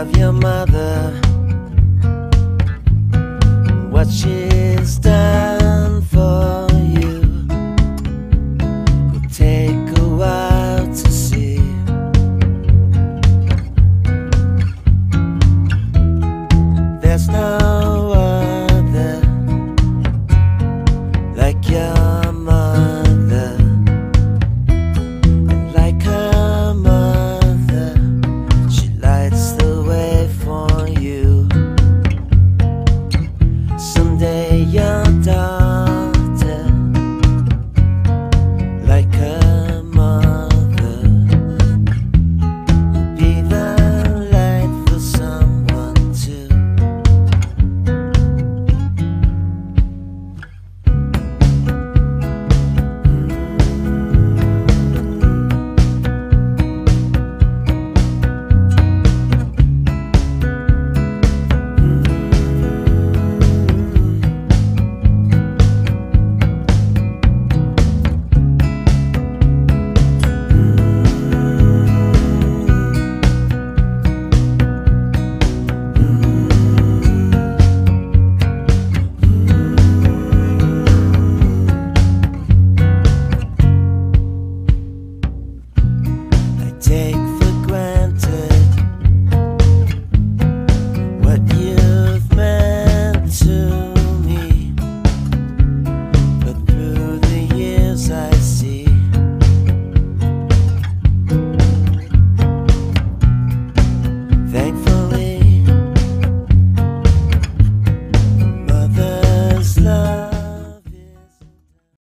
love your mother. What she take